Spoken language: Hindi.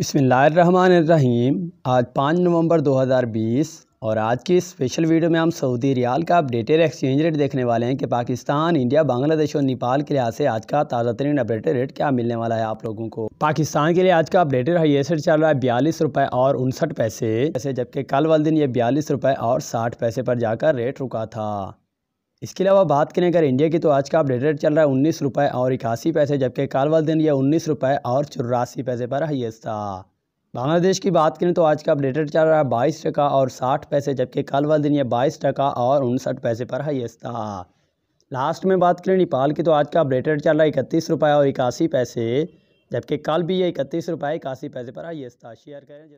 रहीम आज पाँच नवंबर 2020 और आज की स्पेशल वीडियो में हम सऊदी रियाल का अपडेटेड एक्सचेंज रेट देखने वाले हैं कि पाकिस्तान, इंडिया, बांग्लादेश और नेपाल के लिहाज से आज का ताज़ा तरीन अपडेटेड रेट क्या मिलने वाला है आप लोगों को। पाकिस्तान के लिए आज का अपडेटेड हाईएस्ट रेट चल रहा है बयालीस रुपये और उनसठ पैसे जबकि कल वाले दिन ये बयालीस रुपये और साठ पैसे पर जाकर रेट रुका था। इसके अलावा बात करें, अगर इंडिया की तो आज का रेट चल रहा है उन्नीस रुपये और इक्यासी पैसे, जबकि कल वाले दिन यह उन्नीस रुपये और चौरासी पैसे पर हाइएस्ट था। बांग्लादेश की बात करें तो आज का रेट चल रहा है बाईस टका और साठ पैसे, जबकि कल वाले दिन यह बाईस टका और उनसठ पैसे पर हाइएस्ट था। लास्ट में बात करें, नेपाल की तो आज का अपडेट रेट चल रहा है इकतीस रुपये और इक्यासी पैसे, जबकि कल भी ये इकतीस रुपये इक्यासी पैसे पर हाइएस्ट था। शेयर करें